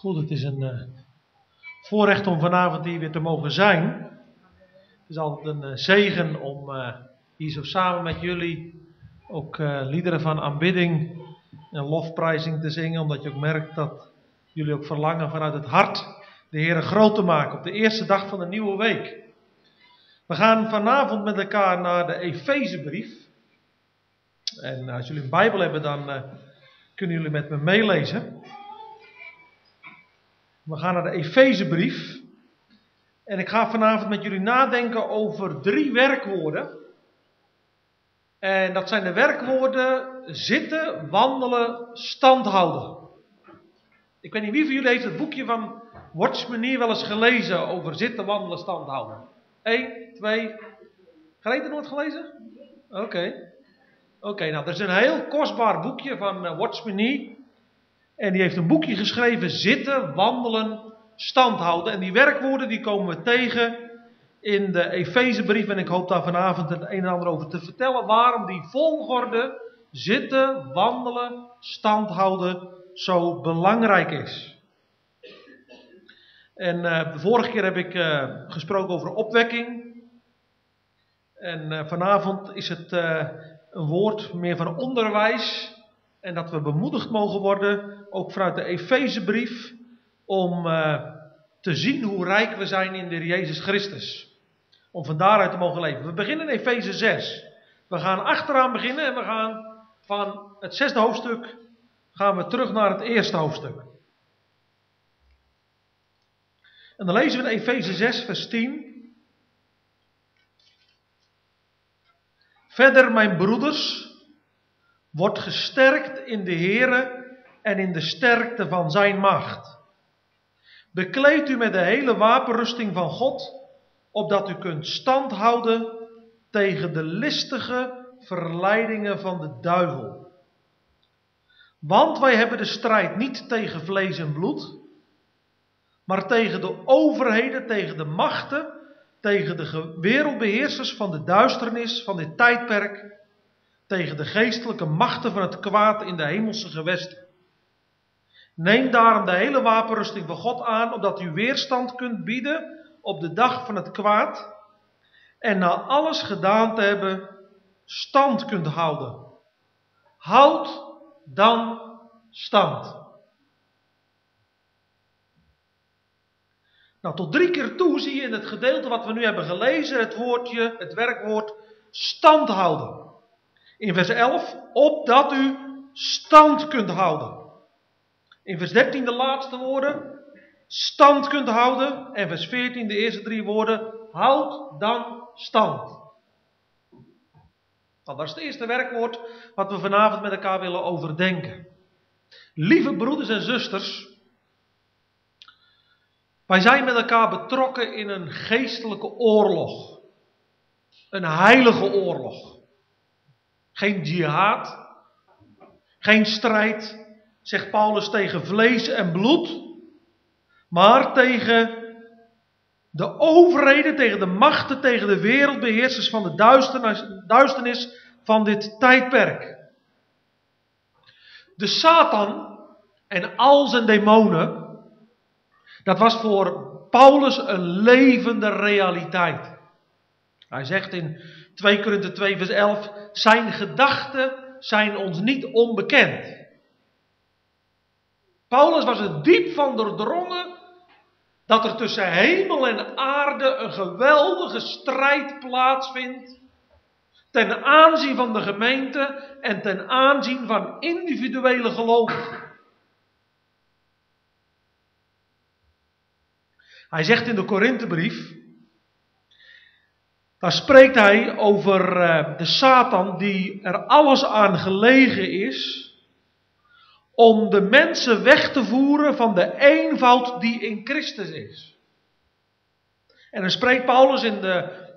Goed, het is een uh, voorrecht om vanavond hier weer te mogen zijn. Het is altijd een uh, zegen om uh, hier zo samen met jullie ook liederen van aanbidding en lofprijzing te zingen. Omdat je ook merkt dat jullie ook verlangen vanuit het hart de Heer groot te maken op de eerste dag van de nieuwe week. We gaan vanavond met elkaar naar de Efezebrief. En als jullie een Bijbel hebben, dan kunnen jullie met me meelezen. We gaan naar de Efezebrief. En ik ga vanavond met jullie nadenken over drie werkwoorden. En dat zijn de werkwoorden zitten, wandelen, stand houden. Ik weet niet wie van jullie heeft het boekje van Watchmanier wel eens gelezen over zitten, wandelen, stand houden. Eén, twee. Greten nooit gelezen? Oké. Oké, nou, dat is een heel kostbaar boekje van uh, Watchmanier. En die heeft een boekje geschreven, zitten, wandelen, stand houden. En die werkwoorden die komen we tegen in de Efezebrief. En ik hoop daar vanavond het een en ander over te vertellen. Waarom die volgorde, zitten, wandelen, stand houden, zo belangrijk is. En uh, de vorige keer heb ik uh, gesproken over opwekking. En uh, vanavond is het een woord meer van onderwijs. En dat we bemoedigd mogen worden, ook vanuit de Efezebrief, om uh, te zien hoe rijk we zijn in de Jezus Christus. Om van daaruit te mogen leven. We beginnen in Efeze 6. We gaan achteraan beginnen en we gaan van het zesde hoofdstuk gaan we terug naar het eerste hoofdstuk. En dan lezen we in Efeze 6, vers 10. Verder, mijn broeders, wordt gesterkt in de Here en in de sterkte van zijn macht. Bekleed u met de hele wapenrusting van God, opdat u kunt stand houden tegen de listige verleidingen van de duivel. Want wij hebben de strijd niet tegen vlees en bloed, maar tegen de overheden, tegen de machten, tegen de wereldbeheersers van de duisternis van dit tijdperk tegen de geestelijke machten van het kwaad in de hemelse gewesten. Neem daarom de hele wapenrusting van God aan, opdat u weerstand kunt bieden op de dag van het kwaad en na alles gedaan te hebben, stand kunt houden. Houd dan stand. Nou, tot drie keer toe zie je in het gedeelte wat we nu hebben gelezen het woordje, het werkwoord stand houden. In vers 11, opdat u stand kunt houden. In vers 13 de laatste woorden, stand kunt houden. En vers 14 de eerste drie woorden, houd dan stand. Nou, dat is het eerste werkwoord wat we vanavond met elkaar willen overdenken. Lieve broeders en zusters, wij zijn met elkaar betrokken in een geestelijke oorlog. Een heilige oorlog. Geen jihad. Geen strijd, zegt Paulus, tegen vlees en bloed. Maar tegen de overheden, tegen de machten, tegen de wereldbeheersers van de duisternis, van dit tijdperk. De Satan en al zijn demonen, dat was voor Paulus een levende realiteit. Hij zegt in 2 Korinther 2 vers 11, zijn gedachten zijn ons niet onbekend. Paulus was er diep van doordrongen dat er tussen hemel en aarde een geweldige strijd plaatsvindt ten aanzien van de gemeente en ten aanzien van individuele gelovigen. Hij zegt in de Korinthebrief, daar spreekt hij over uh, de Satan die er alles aan gelegen is om de mensen weg te voeren van de eenvoud die in Christus is. En dan spreekt Paulus in de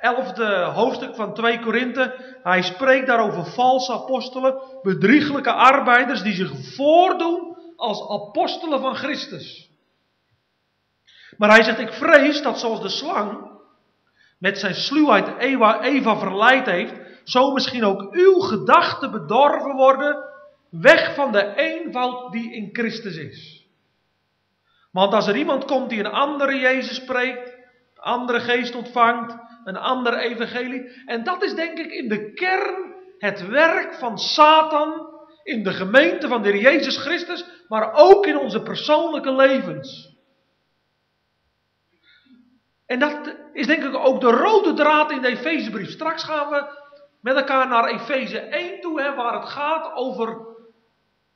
elfde hoofdstuk van 2 Korinthe, hij spreekt daarover valse apostelen, bedrieglijke arbeiders die zich voordoen als apostelen van Christus. Maar hij zegt, ik vrees dat zoals de slang met zijn sluwheid Eva verleid heeft, zo misschien ook uw gedachten bedorven worden, weg van de eenvoud die in Christus is. Want als er iemand komt die een andere Jezus spreekt, een andere geest ontvangt, een ander evangelie. En dat is denk ik in de kern het werk van Satan in de gemeente van de Jezus Christus, maar ook in onze persoonlijke levens. En dat is denk ik ook de rode draad in de Efezebrief. Straks gaan we met elkaar naar Efeze 1 toe, hè, waar het gaat over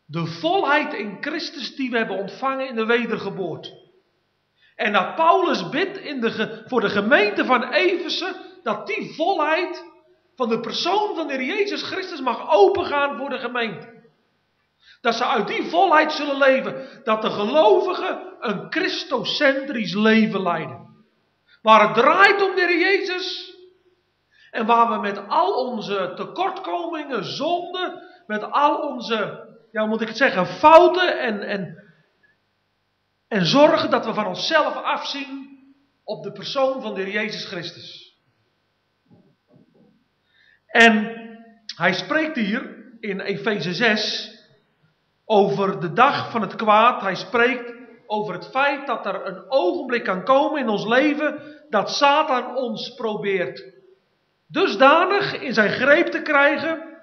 de volheid in Christus die we hebben ontvangen in de wedergeboorte. En dat Paulus bidt in de, voor de gemeente van Efeze, dat die volheid van de persoon van de Jezus Christus mag opengaan voor de gemeente. Dat ze uit die volheid zullen leven. Dat de gelovigen een christocentrisch leven leiden. Waar het draait om de Jezus. En waar we met al onze tekortkomingen, zonden, met al onze, ja moet ik het zeggen, fouten en, en, en zorgen dat we van onszelf afzien op de persoon van de Heer Jezus Christus. En hij spreekt hier in Efeze 6 over de dag van het kwaad. Hij spreekt over het feit dat er een ogenblik kan komen in ons leven dat Satan ons probeert dusdanig in zijn greep te krijgen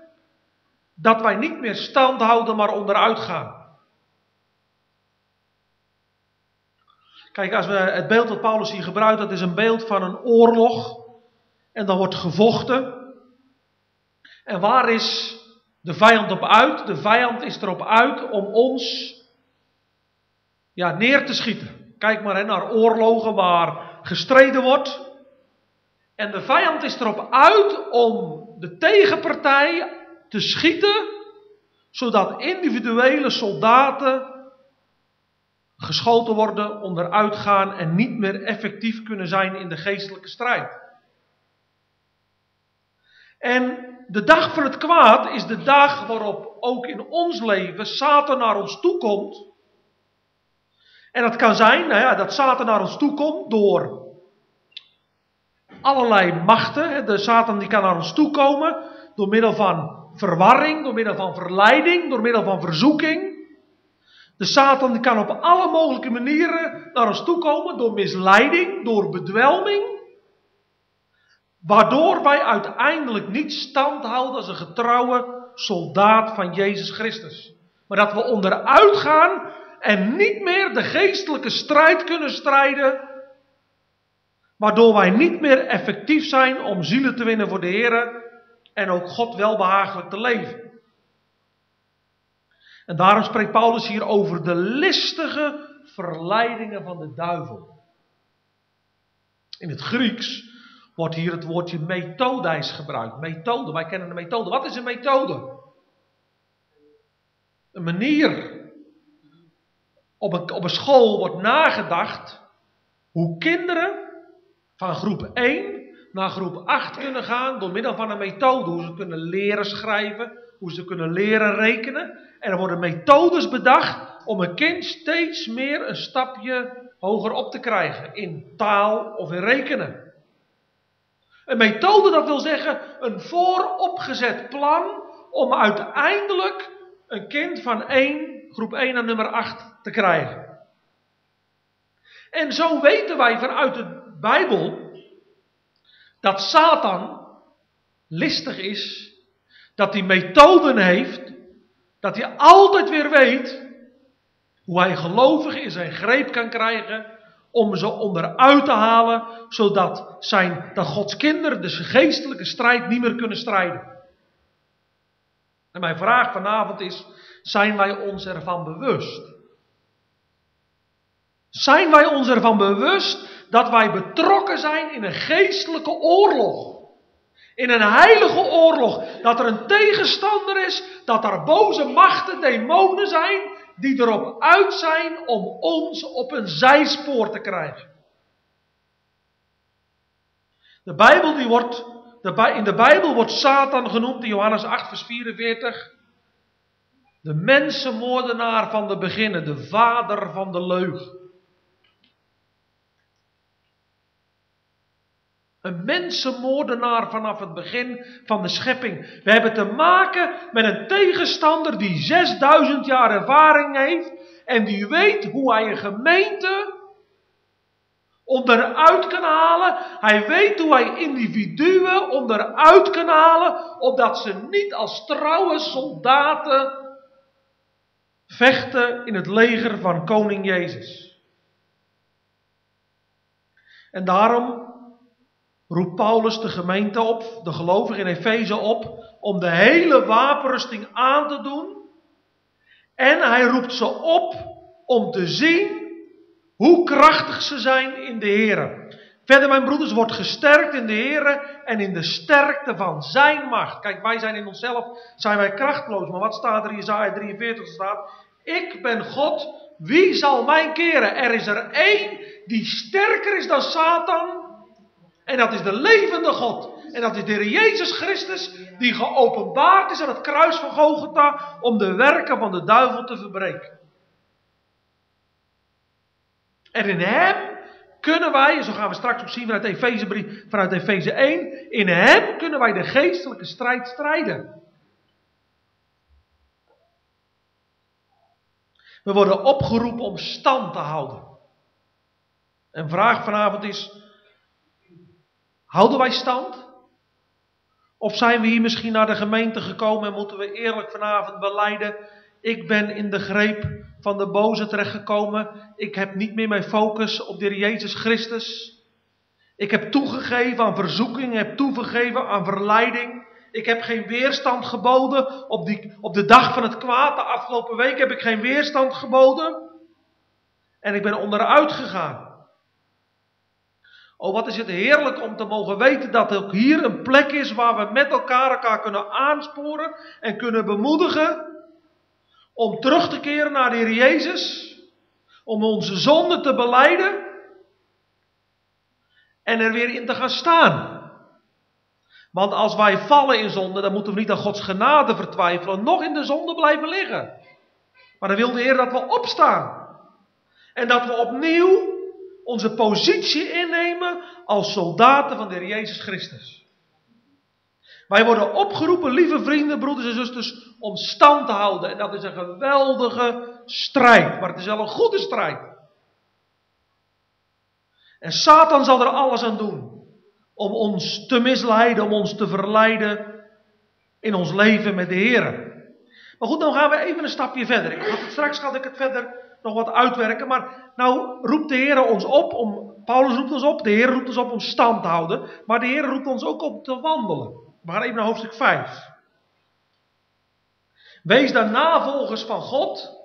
dat wij niet meer stand houden, maar onderuit gaan. Kijk, als we het beeld dat Paulus hier gebruikt, dat is een beeld van een oorlog. En dan wordt gevochten. En waar is de vijand op uit? De vijand is erop uit om ons ja, neer te schieten. Kijk maar hè, naar oorlogen waar gestreden wordt. En de vijand is erop uit om de tegenpartij te schieten, zodat individuele soldaten geschoten worden, onderuit gaan en niet meer effectief kunnen zijn in de geestelijke strijd. En de dag van het kwaad is de dag waarop ook in ons leven Satan naar ons toe komt. En dat kan zijn nou ja, dat Satan naar ons toe komt door allerlei machten. De Satan die kan naar ons toe komen door middel van verwarring, door middel van verleiding, door middel van verzoeking. De Satan kan op alle mogelijke manieren naar ons toe komen door misleiding, door bedwelming. Waardoor wij uiteindelijk niet stand houden als een getrouwe soldaat van Jezus Christus. Maar dat we onderuit gaan en niet meer de geestelijke strijd kunnen strijden. Waardoor wij niet meer effectief zijn om zielen te winnen voor de Heer en ook God welbehagelijk te leven. En daarom spreekt Paulus hier over de listige verleidingen van de duivel. In het Grieks wordt hier het woordje methodijs gebruikt. Methode, wij kennen de methode. Wat is een methode? Een manier. Op een, op een school wordt nagedacht hoe kinderen van groep 1 naar groep 8 kunnen gaan door middel van een methode. Hoe ze kunnen leren schrijven, hoe ze kunnen leren rekenen. En er worden methodes bedacht om een kind steeds meer een stapje hoger op te krijgen in taal of in rekenen. Een methode, dat wil zeggen een vooropgezet plan om uiteindelijk een kind van 1, groep 1 naar nummer 8 te krijgen. En zo weten wij vanuit de Bijbel dat Satan listig is, dat hij methoden heeft, dat hij altijd weer weet hoe hij gelovigen in zijn greep kan krijgen om ze onderuit te halen, zodat zijn, dat Gods kinderen de geestelijke strijd niet meer kunnen strijden. En mijn vraag vanavond is, zijn wij ons ervan bewust? Zijn wij ons ervan bewust dat wij betrokken zijn in een geestelijke oorlog? In een heilige oorlog. Dat er een tegenstander is, dat er boze machten, demonen zijn, die erop uit zijn om ons op een zijspoor te krijgen. De Bijbel die wordt, in de Bijbel wordt Satan genoemd in Johannes 8 vers 44. De mensenmoordenaar van de beginnen, de vader van de leugen. Een mensenmoordenaar vanaf het begin van de schepping. We hebben te maken met een tegenstander die 6000 jaar ervaring heeft En die weet hoe hij een gemeente onderuit kan halen. Hij weet hoe hij individuen onderuit kan halen, opdat ze niet als trouwe soldaten vechten in het leger van koning Jezus. En daarom roept Paulus de gemeente op, de gelovigen in Efeze op, om de hele wapenrusting aan te doen. En hij roept ze op om te zien hoe krachtig ze zijn in de Heer. Verder, mijn broeders, wordt gesterkt in de Heer en in de sterkte van zijn macht. Kijk, wij zijn in onszelf, zijn wij krachtloos. Maar wat staat er in Isaiah 43 staat? Ik ben God, wie zal mij keren? Er is er één die sterker is dan Satan. En dat is de levende God. En dat is de Heer Jezus Christus, die geopenbaard is aan het kruis van Golgotha om de werken van de duivel te verbreken. En in Hem kunnen wij, zo gaan we straks ook zien vanuit Efeze, vanuit Efeze 1, in Hem kunnen wij de geestelijke strijd strijden. We worden opgeroepen om stand te houden. Een vraag vanavond is, houden wij stand? Of zijn we hier misschien naar de gemeente gekomen en moeten we eerlijk vanavond beleiden, ik ben in de greep van de boze terechtgekomen. Ik heb niet meer mijn focus op de Jezus Christus. Ik heb toegegeven aan verzoeking, heb toegegeven aan verleiding. Ik heb geen weerstand geboden. Op, die, op de dag van het kwaad, de afgelopen week, heb ik geen weerstand geboden. En ik ben onderuit gegaan. Oh, wat is het heerlijk om te mogen weten dat ook hier een plek is waar we met elkaar elkaar kunnen aansporen en kunnen bemoedigen om terug te keren naar de Heer Jezus, om onze zonde te beleiden en er weer in te gaan staan. Want als wij vallen in zonde, dan moeten we niet aan Gods genade vertwijfelen, nog in de zonde blijven liggen. Maar dan wil de Heer dat we opstaan. En dat we opnieuw onze positie innemen als soldaten van de Heer Jezus Christus. Wij worden opgeroepen, lieve vrienden, broeders en zusters, om stand te houden. En dat is een geweldige strijd, maar het is wel een goede strijd. En Satan zal er alles aan doen om ons te misleiden, om ons te verleiden in ons leven met de Heer. Maar goed, dan gaan we even een stapje verder. Ik had het, straks ga ik het verder nog wat uitwerken, maar nou roept de Heer ons op om, Paulus roept ons op, de Heer roept ons op om stand te houden, maar de Heer roept ons ook op te wandelen. We gaan even naar hoofdstuk 5. Wees dan navolgers van God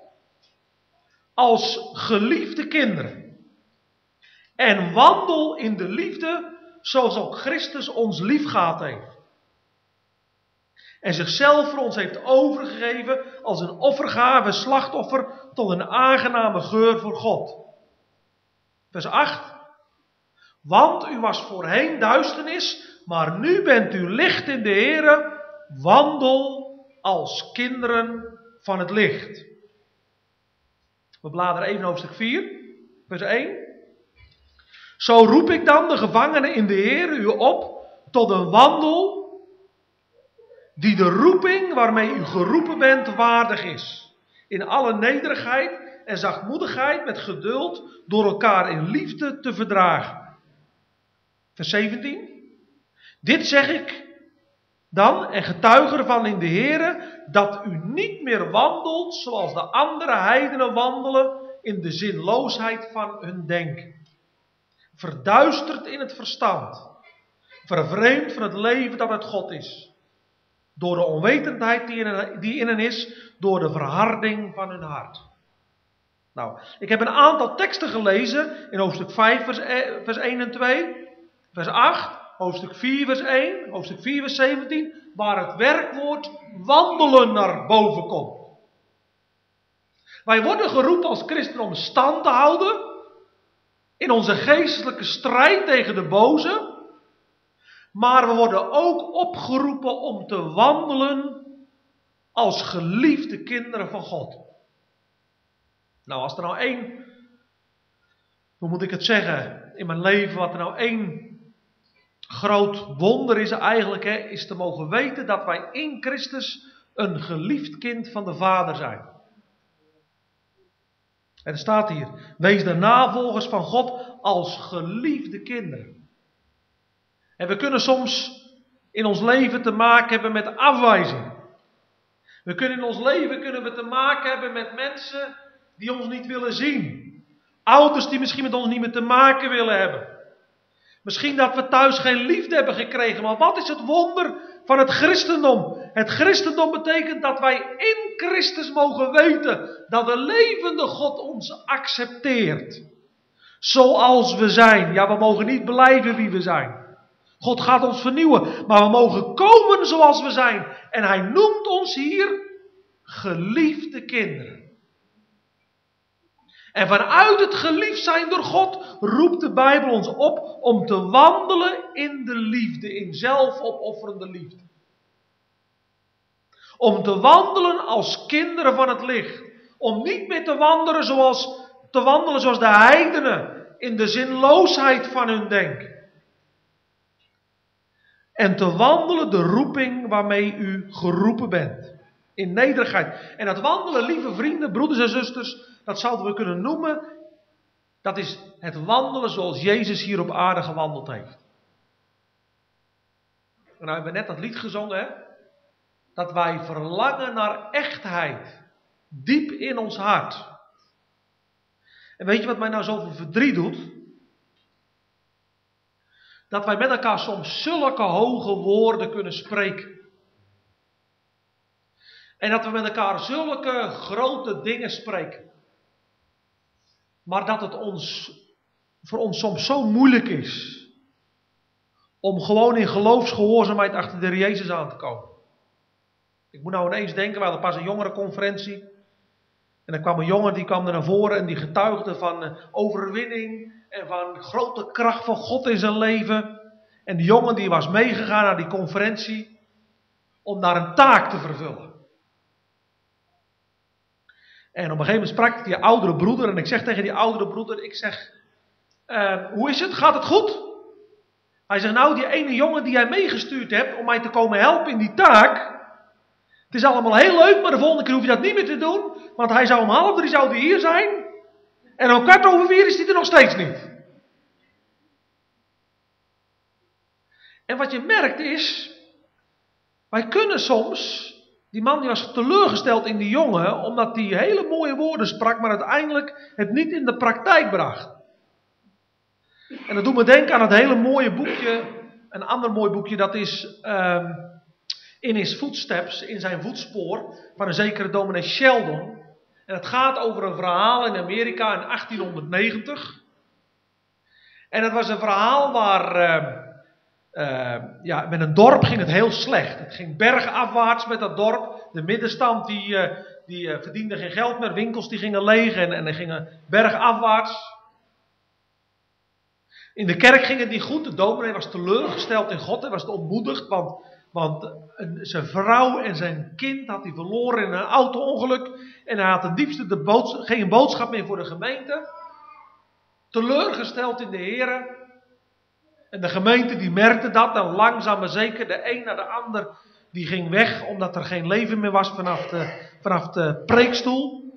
als geliefde kinderen. En wandel in de liefde zoals ook Christus ons lief gehad heeft. En zichzelf voor ons heeft overgegeven als een offergave, slachtoffer tot een aangename geur voor God. Vers 8. Want u was voorheen duisternis, maar nu bent u licht in de Here, wandel als kinderen van het licht. We bladeren even hoofdstuk 4, vers 1. Zo roep ik dan de gevangenen in de Heer u op tot een wandel die de roeping waarmee u geroepen bent waardig is. In alle nederigheid en zachtmoedigheid met geduld door elkaar in liefde te verdragen. Vers 17. Dit zeg ik dan en getuige ervan in de Heer dat u niet meer wandelt zoals de andere heidenen wandelen in de zinloosheid van hun denken. Verduisterd in het verstand, vervreemd van het leven dat uit God is. Door de onwetendheid die in hen is, door de verharding van hun hart. Nou, ik heb een aantal teksten gelezen in hoofdstuk 5, vers 1 e, en 2, vers 8, hoofdstuk 4, vers 1, hoofdstuk 4, vers 17, waar het werkwoord wandelen naar boven komt. Wij worden geroepen als christenen om stand te houden in onze geestelijke strijd tegen de boze, maar we worden ook opgeroepen om te wandelen als geliefde kinderen van God. Nou, als er nou één, hoe moet ik het zeggen, in mijn leven, wat er nou één groot wonder is eigenlijk, hè, is te mogen weten dat wij in Christus een geliefd kind van de Vader zijn. En er staat hier, wees de navolgers van God als geliefde kinderen. En we kunnen soms in ons leven te maken hebben met afwijzing. We kunnen in ons leven kunnen we te maken hebben met mensen die ons niet willen zien. Ouders die misschien met ons niet meer te maken willen hebben. Misschien dat we thuis geen liefde hebben gekregen. Maar wat is het wonder van het christendom? Het christendom betekent dat wij in Christus mogen weten dat de levende God ons accepteert. Zoals we zijn. Ja, we mogen niet blijven wie we zijn. God gaat ons vernieuwen, maar we mogen komen zoals we zijn. En hij noemt ons hier geliefde kinderen. En vanuit het geliefd zijn door God roept de Bijbel ons op om te wandelen in de liefde, in zelfopofferende liefde. Om te wandelen als kinderen van het licht. Om niet meer te wandelen zoals, te wandelen zoals de heidenen in de zinloosheid van hun denken. En te wandelen de roeping waarmee u geroepen bent. In nederigheid. En dat wandelen, lieve vrienden, broeders en zusters, dat zouden we kunnen noemen. Dat is het wandelen zoals Jezus hier op aarde gewandeld heeft. En nou hebben we net dat lied gezongen, hè? Dat wij verlangen naar echtheid. Diep in ons hart. En weet je wat mij nou zoveel verdriet doet? Dat wij met elkaar soms zulke hoge woorden kunnen spreken. En dat we met elkaar zulke grote dingen spreken. Maar dat het ons, voor ons soms zo moeilijk is. Om gewoon in geloofsgehoorzaamheid achter de Jezus aan te komen. Ik moet nou ineens denken, we hadden pas een jongerenconferentie. En er kwam een jongen die kwam er naar voren en die getuigde van eh, overwinning en van grote kracht van God in zijn leven. En die jongen die was meegegaan naar die conferentie om daar een taak te vervullen. En op een gegeven moment sprak ik die oudere broeder en ik zeg tegen die oudere broeder, ik zeg, uh, hoe is het? Gaat het goed? Hij zegt, nou die ene jongen die jij meegestuurd hebt om mij te komen helpen in die taak, het is allemaal heel leuk, maar de volgende keer hoef je dat niet meer te doen, want hij zou om half drie zou hier zijn en om kwart over vier is hij er nog steeds niet. En wat je merkt is, wij kunnen soms die man die was teleurgesteld in die jongen, omdat hij hele mooie woorden sprak, maar uiteindelijk het niet in de praktijk bracht. En dat doet me denken aan het hele mooie boekje, een ander mooi boekje, dat is um, In His Footsteps, in zijn voetspoor, van een zekere dominee Sheldon. En het gaat over een verhaal in Amerika in 1890. En het was een verhaal waar... Uh, uh, ja, met een dorp ging het heel slecht. Het ging bergafwaarts met dat dorp. De middenstand die, uh, die uh, verdiende geen geld meer. Winkels die gingen leeg en, en gingen bergafwaarts. In de kerk ging het niet goed. De dominee was teleurgesteld in God. Hij was ontmoedigd, want, want zijn vrouw en zijn kind had hij verloren in een auto-ongeluk. En hij had ten diepste de geen boodschap meer voor de gemeente. Teleurgesteld in de Heer. En de gemeente die merkte dat en langzaam maar zeker de een naar de ander die ging weg omdat er geen leven meer was vanaf de, vanaf de preekstoel.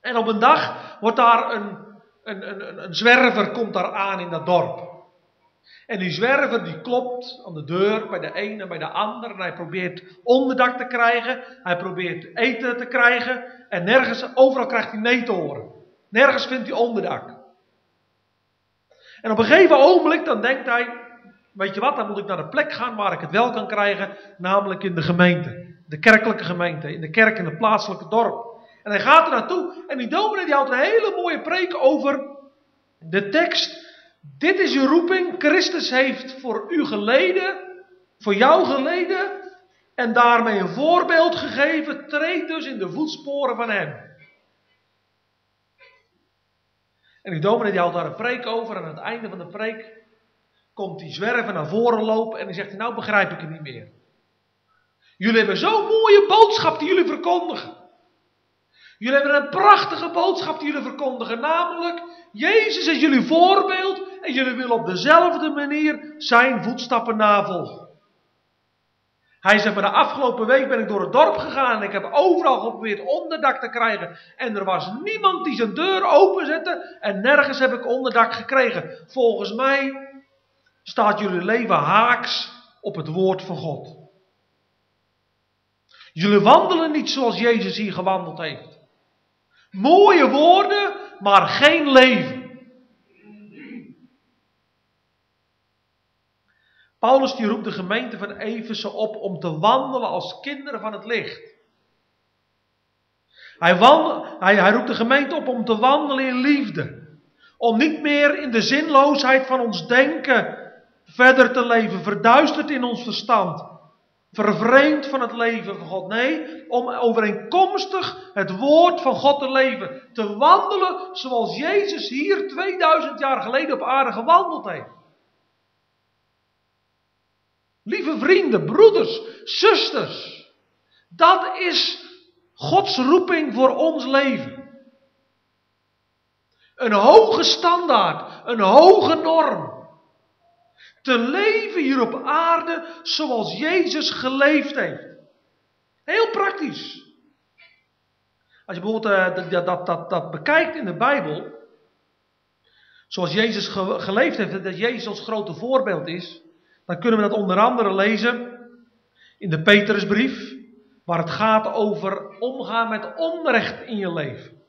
En op een dag wordt daar een, een, een, een zwerver komt daar aan in dat dorp. En die zwerver die klopt aan de deur bij de een en bij de ander. En hij probeert onderdak te krijgen. Hij probeert eten te krijgen. En nergens, overal krijgt hij nee te horen. Nergens vindt hij onderdak. En op een gegeven ogenblik dan denkt hij, weet je wat, dan moet ik naar de plek gaan waar ik het wel kan krijgen, namelijk in de gemeente. De kerkelijke gemeente, in de kerk in het plaatselijke dorp. En hij gaat er naartoe en die dominee die houdt een hele mooie preek over de tekst. Dit is uw roeping, Christus heeft voor u geleden, voor jou geleden en daarmee een voorbeeld gegeven. Treed dus in de voetsporen van hem. En die dominee die houdt daar een preek over. En aan het einde van de preek komt die zwerver naar voren lopen. En die zegt, nou begrijp ik het niet meer. Jullie hebben zo'n mooie boodschap die jullie verkondigen. Jullie hebben een prachtige boodschap die jullie verkondigen. Namelijk, Jezus is jullie voorbeeld. En jullie willen op dezelfde manier zijn voetstappen navolgen. Hij zegt, de afgelopen week ben ik door het dorp gegaan en ik heb overal geprobeerd onderdak te krijgen. En er was niemand die zijn deur openzette en nergens heb ik onderdak gekregen. Volgens mij staat jullie leven haaks op het woord van God. Jullie wandelen niet zoals Jezus hier gewandeld heeft. Mooie woorden, maar geen leven. Paulus die roept de gemeente van Efeze op om te wandelen als kinderen van het licht. Hij, hij, hij roept de gemeente op om te wandelen in liefde. Om niet meer in de zinloosheid van ons denken verder te leven, verduisterd in ons verstand, vervreemd van het leven van God. Nee, om overeenkomstig het woord van God te leven. Te wandelen zoals Jezus hier 2000 jaar geleden op aarde gewandeld heeft. Lieve vrienden, broeders, zusters. Dat is Gods roeping voor ons leven. Een hoge standaard, een hoge norm. Te leven hier op aarde zoals Jezus geleefd heeft. Heel praktisch. Als je bijvoorbeeld uh, dat, dat, dat, dat bekijkt in de Bijbel, zoals Jezus geleefd heeft, dat Jezus ons grote voorbeeld is, dan kunnen we dat onder andere lezen in de Petrusbrief, waar het gaat over omgaan met onrecht in je leven.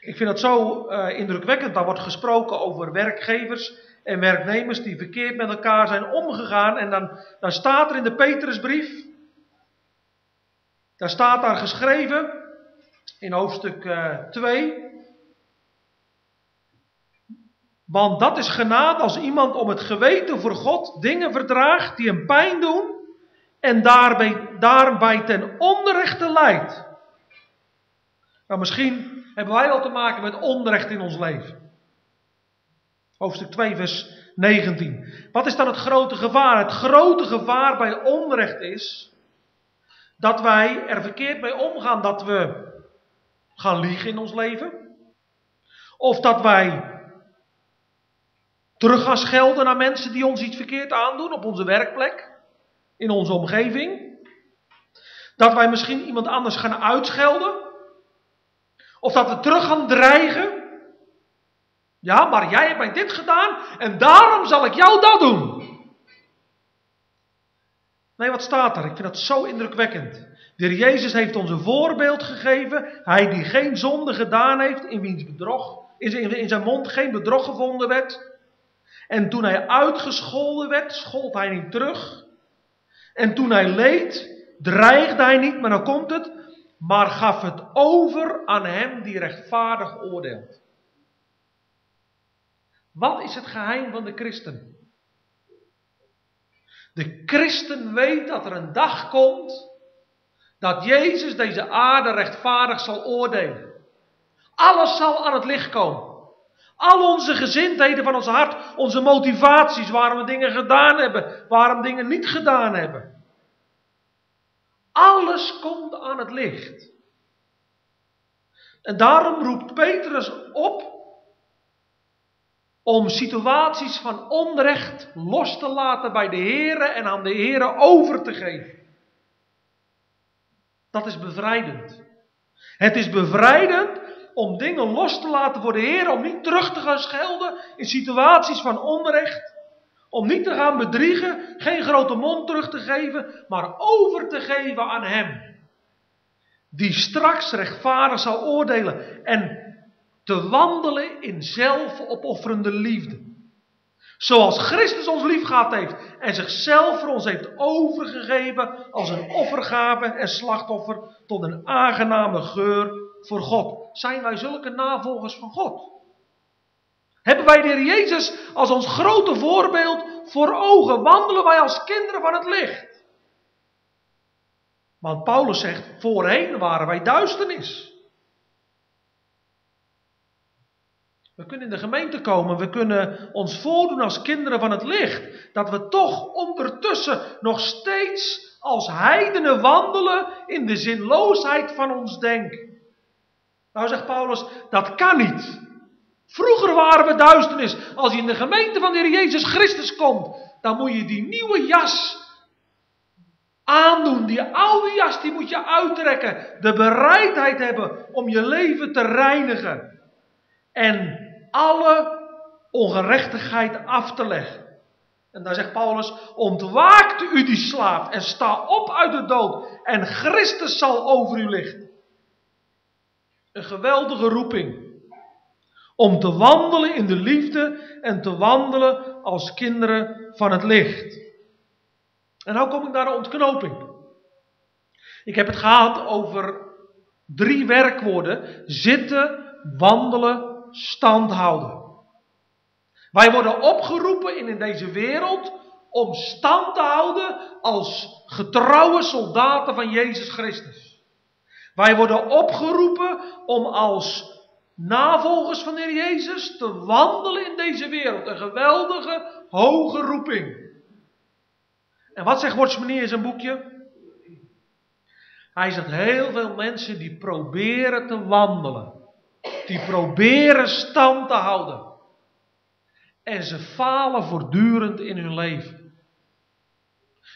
Ik vind het zo uh, indrukwekkend. Daar wordt gesproken over werkgevers en werknemers die verkeerd met elkaar zijn omgegaan. En dan, dan staat er in de Petrusbrief, daar staat daar geschreven in hoofdstuk uh, eh, 2, want dat is genade als iemand om het geweten voor God dingen verdraagt die hem pijn doen en daarbij, daarbij ten onrechte leidt. Nou, misschien hebben wij al te maken met onrecht in ons leven. Hoofdstuk 2, vers 19. Wat is dan het grote gevaar? Het grote gevaar bij onrecht is dat wij er verkeerd mee omgaan, dat we gaan liegen in ons leven. Of dat wij terug gaan schelden naar mensen die ons iets verkeerd aandoen op onze werkplek, in onze omgeving. Dat wij misschien iemand anders gaan uitschelden. Of dat we terug gaan dreigen. Ja, maar jij hebt mij dit gedaan en daarom zal ik jou dat doen. Nee, wat staat er? Ik vind dat zo indrukwekkend. De Heer Jezus heeft ons een voorbeeld gegeven. Hij die geen zonde gedaan heeft, in wiens bedrog, in zijn mond geen bedrog gevonden werd. En toen hij uitgescholden werd, schold hij niet terug. En toen hij leed, dreigde hij niet, maar dan komt het, maar gaf het over aan hem die rechtvaardig oordeelt. Wat is het geheim van de christen? De christen weet dat er een dag komt dat Jezus deze aarde rechtvaardig zal oordelen. Alles zal aan het licht komen. Al onze gezindheden van ons hart, onze motivaties, waarom we dingen gedaan hebben, waarom dingen niet gedaan hebben. Alles komt aan het licht. En daarom roept Petrus op om situaties van onrecht los te laten bij de Here en aan de Here over te geven. Dat is bevrijdend. Het is bevrijdend om dingen los te laten voor de Heer, om niet terug te gaan schelden in situaties van onrecht, om niet te gaan bedriegen, geen grote mond terug te geven, maar over te geven aan Hem, die straks rechtvaardig zal oordelen en te wandelen in zelfopofferende liefde. Zoals Christus ons lief gehad heeft en zichzelf voor ons heeft overgegeven als een offergave en slachtoffer tot een aangename geur voor God? Zijn wij zulke navolgers van God? Hebben wij de Jezus als ons grote voorbeeld voor ogen? Wandelen wij als kinderen van het licht? Want Paulus zegt, voorheen waren wij duisternis. We kunnen in de gemeente komen, we kunnen ons voordoen als kinderen van het licht. Dat we toch ondertussen nog steeds als heidenen wandelen in de zinloosheid van ons denken. Nou zegt Paulus, dat kan niet. Vroeger waren we duisternis. Als je in de gemeente van de Heer Jezus Christus komt, dan moet je die nieuwe jas aandoen. Die oude jas die moet je uittrekken. De bereidheid hebben om je leven te reinigen. En alle ongerechtigheid af te leggen. En dan zegt Paulus, ontwaakt u die slaapt en sta op uit de dood en Christus zal over u lichten. Een geweldige roeping. Om te wandelen in de liefde en te wandelen als kinderen van het licht. En nou kom ik naar de ontknoping. Ik heb het gehad over drie werkwoorden. Zitten, wandelen, stand houden. Wij worden opgeroepen in, deze wereld om stand te houden als getrouwe soldaten van Jezus Christus. Wij worden opgeroepen om als navolgers van de Heer Jezus te wandelen in deze wereld. Een geweldige, hoge roeping. En wat zegt Watchmanier in zijn boekje? Hij zegt heel veel mensen die proberen te wandelen. Die proberen stand te houden. En ze falen voortdurend in hun leven.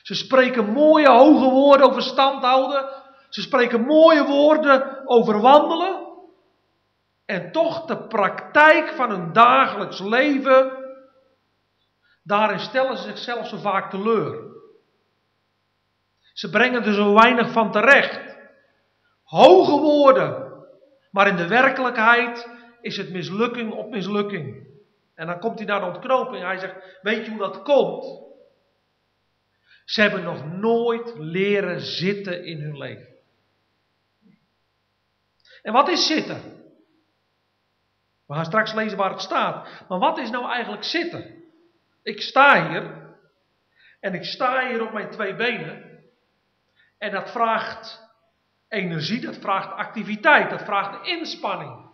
Ze spreken mooie hoge woorden over stand houden. Ze spreken mooie woorden over wandelen. En toch de praktijk van hun dagelijks leven. Daarin stellen ze zichzelf zo vaak teleur. Ze brengen er zo weinig van terecht. Hoge woorden. Maar in de werkelijkheid is het mislukking op mislukking. En dan komt hij naar de ontknoping. Hij zegt: Weet je hoe dat komt? Ze hebben nog nooit leren zitten in hun leven. En wat is zitten? We gaan straks lezen waar het staat. Maar wat is nou eigenlijk zitten? Ik sta hier. En ik sta hier op mijn twee benen. En dat vraagt energie, dat vraagt activiteit, dat vraagt inspanning.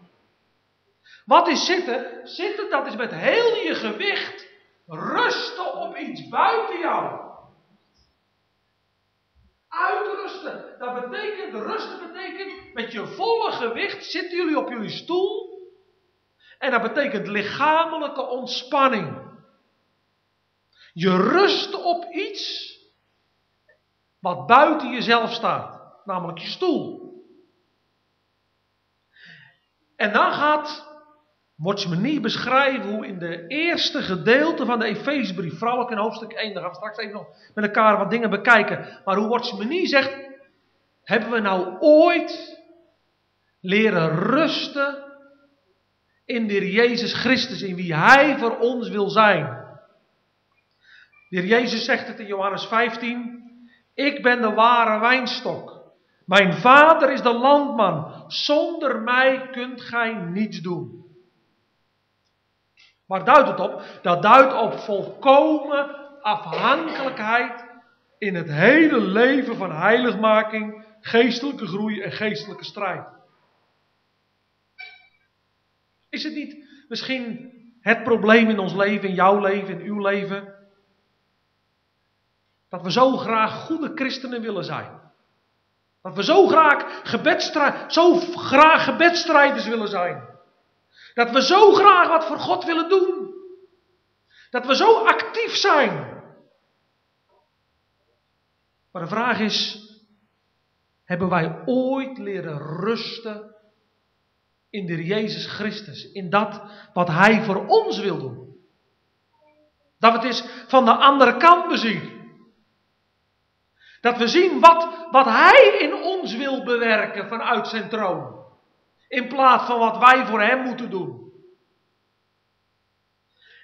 Wat is zitten? Zitten, dat is met heel je gewicht rusten op iets buiten jou. Uitrusten. Dat betekent, rusten betekent, met je volle gewicht zitten jullie op jullie stoel. En dat betekent lichamelijke ontspanning. Je rust op iets wat buiten jezelf staat, namelijk je stoel. En dan gaat niet beschrijven hoe in de eerste gedeelte van de Efezebrief, vrouwelijk in hoofdstuk 1, daar gaan we straks even nog met elkaar wat dingen bekijken. Maar hoe niet zegt, hebben we nou ooit leren rusten in de Jezus Christus, in wie Hij voor ons wil zijn. De Jezus zegt het in Johannes 15, ik ben de ware wijnstok. Mijn vader is de landman. Zonder mij kunt gij niets doen. Waar duidt het op? Dat duidt op volkomen afhankelijkheid in het hele leven van heiligmaking, geestelijke groei en geestelijke strijd. Is het niet misschien het probleem in ons leven, in jouw leven, in uw leven? Dat we zo graag goede christenen willen zijn. Dat we zo graag, zo graag gebedstrijders willen zijn. Dat we zo graag wat voor God willen doen. Dat we zo actief zijn. Maar de vraag is, hebben wij ooit leren rusten in de Jezus Christus, in dat wat Hij voor ons wil doen? Dat we het eens van de andere kant bezien. Dat we zien wat, wat Hij in ons wil bewerken vanuit zijn troon. In plaats van wat wij voor hem moeten doen.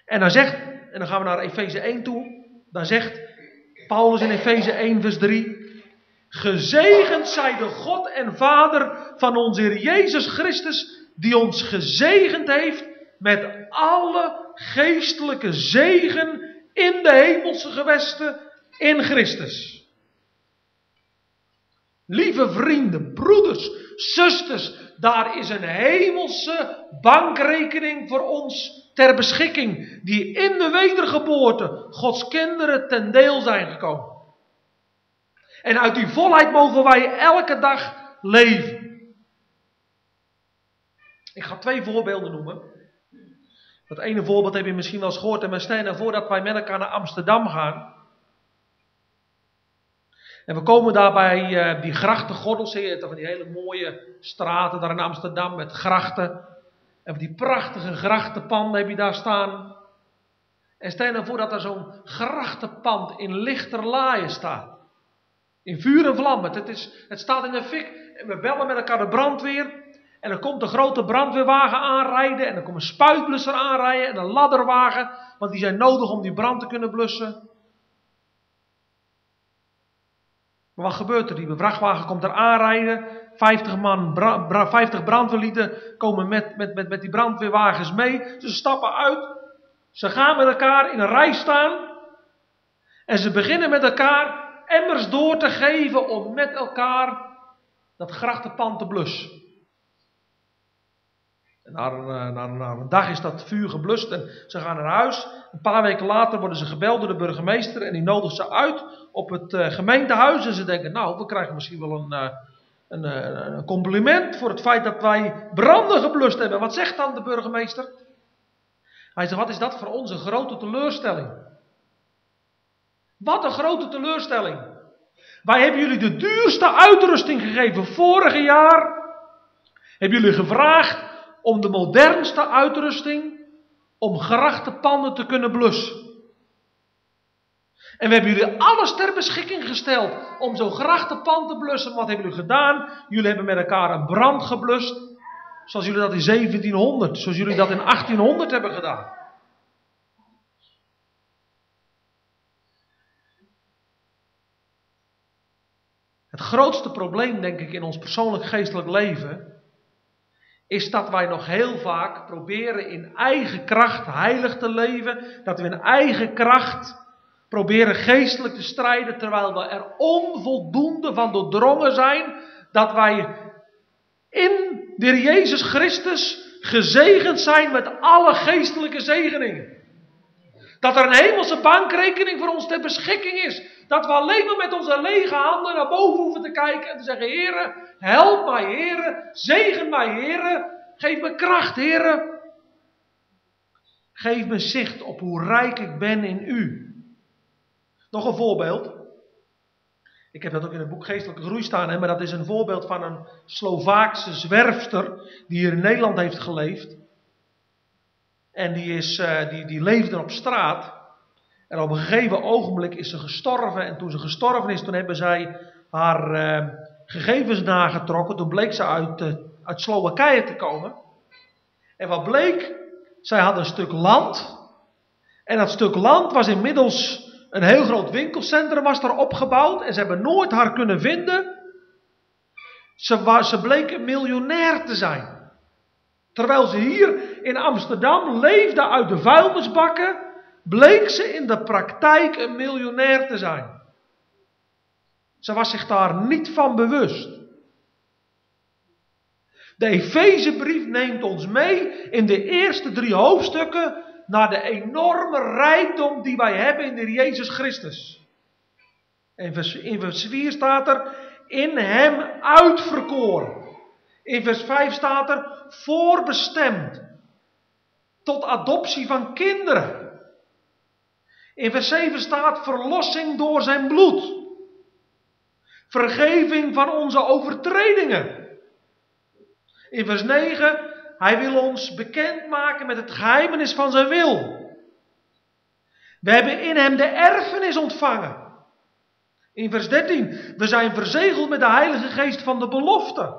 En dan zegt, en dan gaan we naar Efeze 1 toe. Dan zegt Paulus in Efeze 1 vers 3. Gezegend zij de God en Vader van onze Heer Jezus Christus, die ons gezegend heeft met alle geestelijke zegen in de hemelse gewesten in Christus. Lieve vrienden, broeders, zusters, daar is een hemelse bankrekening voor ons ter beschikking, die in de wedergeboorte Gods kinderen ten deel zijn gekomen. En uit die volheid mogen wij elke dag leven. Ik ga twee voorbeelden noemen. Dat ene voorbeeld heb je misschien wel gehoord. En we stellen voordat wij met elkaar naar Amsterdam gaan. En we komen daar bij uh, die grachtengordels, van die hele mooie straten daar in Amsterdam met grachten. En die prachtige grachtenpanden heb je daar staan. En stel je nou voor dat er zo'n grachtenpand in lichterlaaien staat. In vuur en vlam. Het, het staat in de fik. En we bellen met elkaar de brandweer. En dan komt een grote brandweerwagen aanrijden. En dan komt een spuitblusser aanrijden. En een ladderwagen. Want die zijn nodig om die brand te kunnen blussen. Maar wat gebeurt er? Die vrachtwagen komt er aanrijden. 50 man, 50 brandweerlieden komen met, met, met, met die brandweerwagens mee. Ze stappen uit. Ze gaan met elkaar in een rij staan. En ze beginnen met elkaar emmers door te geven om met elkaar dat grachtenpand te blussen. En na een, dag is dat vuur geblust en ze gaan naar huis. Een paar weken later worden ze gebeld door de burgemeester en die nodigt ze uit op het uh, gemeentehuis. En ze denken, nou, we krijgen misschien wel een, uh, een, een, compliment voor het feit dat wij branden geblust hebben. Wat zegt dan de burgemeester? Hij zegt, wat is dat voor ons een grote teleurstelling? Wat een grote teleurstelling. Wij hebben jullie de duurste uitrusting gegeven. Vorige jaar hebben jullie gevraagd om de modernste uitrusting om grachtenpanden te kunnen blussen. En we hebben jullie alles ter beschikking gesteld om zo'n grachtenpand te blussen. Wat hebben jullie gedaan? Jullie hebben met elkaar een brand geblust. Zoals jullie dat in 1700, zoals jullie dat in 1800 hebben gedaan. Het grootste probleem, denk ik, in ons persoonlijk geestelijk leven is dat wij nog heel vaak proberen in eigen kracht heilig te leven, dat we in eigen kracht proberen geestelijk te strijden, terwijl we er onvoldoende van doordrongen zijn dat wij in de Jezus Christus gezegend zijn met alle geestelijke zegeningen. Dat er een hemelse bankrekening voor ons ter beschikking is. Dat we alleen maar met onze lege handen naar boven hoeven te kijken en te zeggen: Heere, help mij, Heere, zegen mij, Heere, geef me kracht, Heere. Geef me zicht op hoe rijk ik ben in U. Nog een voorbeeld. Ik heb dat ook in het boek Geestelijke Groei staan, hè, maar dat is een voorbeeld van een Slovaakse zwerfster die hier in Nederland heeft geleefd. En die, is, uh, die, die leefde op straat. En op een gegeven ogenblik is ze gestorven. En toen ze gestorven is, toen hebben zij haar uh, gegevens nagetrokken. Toen bleek ze uit, uh, Slowakije te komen. En wat bleek? Zij had een stuk land. En dat stuk land was inmiddels een heel groot winkelcentrum was er opgebouwd. En ze hebben nooit haar kunnen vinden. Ze, ze bleek een miljonair te zijn. Terwijl ze hier in Amsterdam leefde uit de vuilnisbakken, bleek ze in de praktijk een miljonair te zijn. Ze was zich daar niet van bewust. De Efezebrief neemt ons mee in de eerste drie hoofdstukken naar de enorme rijkdom die wij hebben in de Jezus Christus. In vers, in vers 4 staat er, in hem uitverkoren. In vers 5 staat er, voorbestemd tot adoptie van kinderen. In vers 7 staat verlossing door zijn bloed. Vergeving van onze overtredingen. In vers 9, hij wil ons bekendmaken met het geheimenis van zijn wil. We hebben in hem de erfenis ontvangen. In vers 13, we zijn verzegeld met de Heilige Geest van de belofte.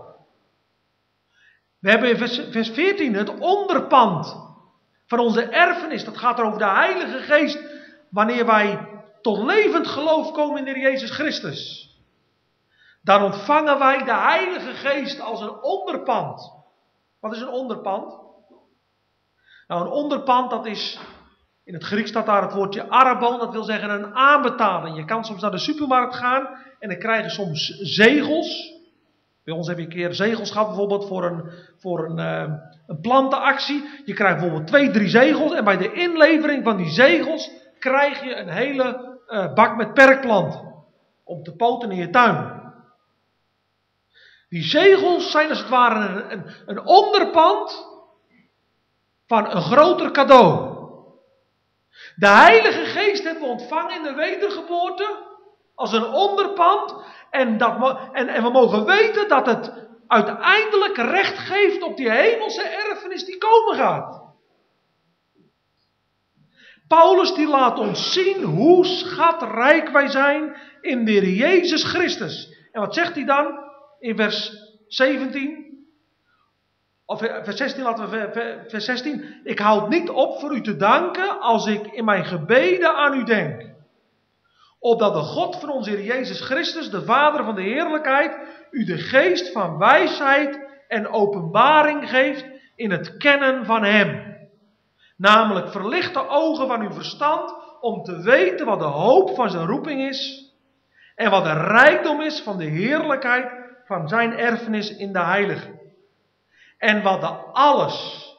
We hebben in vers, 14 het onderpand van onze erfenis. Dat gaat er over de Heilige Geest. Wanneer wij tot levend geloof komen in de Heer Jezus Christus. Dan ontvangen wij de Heilige Geest als een onderpand. Wat is een onderpand? Nou, een onderpand, dat is. In het Grieks staat daar het woordje arabon, dat wil zeggen een aanbetaling. Je kan soms naar de supermarkt gaan en dan krijg je soms zegels. Bij ons heb je een keer zegels gehad, bijvoorbeeld voor een, voor een, uh, een plantenactie. Je krijgt bijvoorbeeld twee, drie zegels. En bij de inlevering van die zegels krijg je een hele uh, bak met perkplanten. Om te poten in je tuin. Die zegels zijn als het ware een, een, een onderpand van een groter cadeau. De Heilige Geest hebben we ontvangen in de wedergeboorte Als een onderpand. En, dat, en we mogen weten dat het uiteindelijk recht geeft op die hemelse erfenis die komen gaat. Paulus die laat ons zien hoe schatrijk wij zijn in de Heer Jezus Christus. En wat zegt hij dan in vers 17? Of vers 16, laten we vers 16. Ik houd niet op voor u te danken als ik in mijn gebeden aan u denk. Opdat de God van onze Heer Jezus Christus, de Vader van de heerlijkheid, u de geest van wijsheid en openbaring geeft in het kennen van Hem. Namelijk verlicht de ogen van uw verstand om te weten wat de hoop van zijn roeping is en wat de rijkdom is van de heerlijkheid van zijn erfenis in de heilige. En wat de alles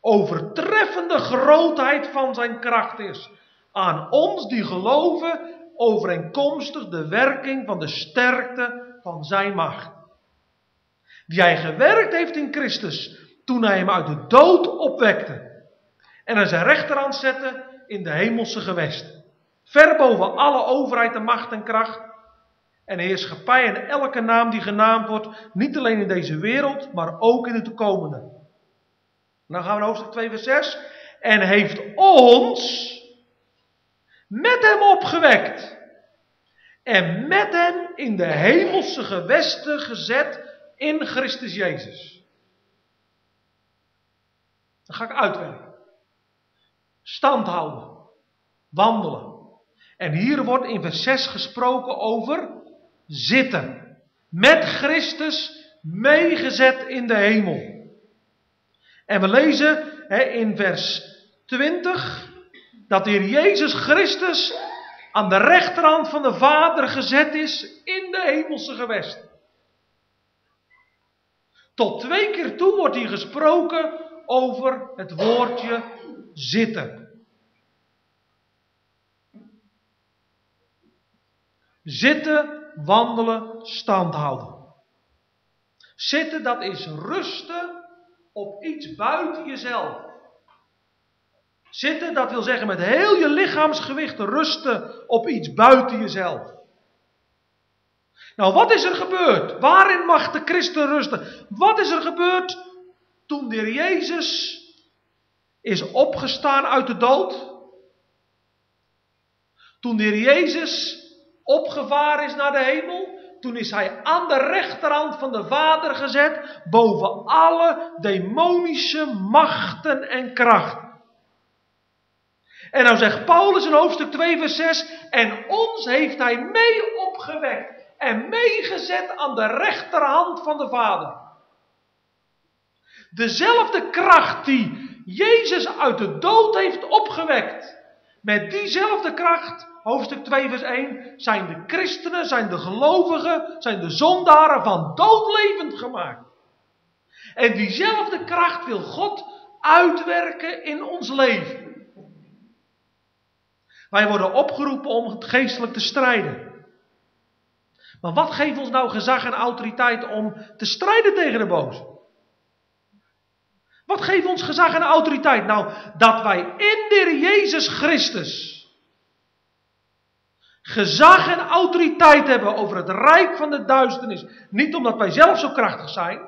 overtreffende grootheid van zijn kracht is aan ons die geloven overeenkomstig de werking van de sterkte van zijn macht. Die hij gewerkt heeft in Christus toen hij hem uit de dood opwekte en aan zijn rechterhand zetten in de hemelse gewesten. Ver boven alle overheid en macht en kracht en heerschappij en elke naam die genaamd wordt, niet alleen in deze wereld, maar ook in de toekomende. Dan gaan we naar hoofdstuk 2 vers 6. En heeft ons met hem opgewekt. En met hem in de hemelse gewesten gezet in Christus Jezus. Dan ga ik uitwerken stand houden, wandelen. En hier wordt in vers 6 gesproken over zitten. Met Christus meegezet in de hemel. En we lezen in vers 20 dat de Heer Jezus Christus aan de rechterhand van de Vader gezet is in de hemelse gewest. Tot twee keer toe wordt hier gesproken over het woordje zitten. Zitten, wandelen, stand houden. Zitten, dat is rusten op iets buiten jezelf. Zitten, dat wil zeggen met heel je lichaamsgewicht rusten op iets buiten jezelf. Nou, wat is er gebeurd? Waarin mag de christen rusten? Wat is er gebeurd toen de Jezus is opgestaan uit de dood? Toen de Jezus opgevaren is naar de hemel, toen is hij aan de rechterhand van de Vader gezet, boven alle demonische machten en krachten. En nou zegt Paulus in hoofdstuk 2, vers 6, en ons heeft hij mee opgewekt en meegezet aan de rechterhand van de Vader. Dezelfde kracht die Jezus uit de dood heeft opgewekt, met diezelfde kracht hoofdstuk 2, vers 1, zijn de christenen, zijn de gelovigen, zijn de zondaren van doodlevend gemaakt. En diezelfde kracht wil God uitwerken in ons leven. Wij worden opgeroepen om het geestelijk te strijden. Maar wat geeft ons nou gezag en autoriteit om te strijden tegen de boze? Wat geeft ons gezag en autoriteit? Nou, dat wij in de Jezus Christus gezag en autoriteit hebben over het rijk van de duisternis. Niet omdat wij zelf zo krachtig zijn,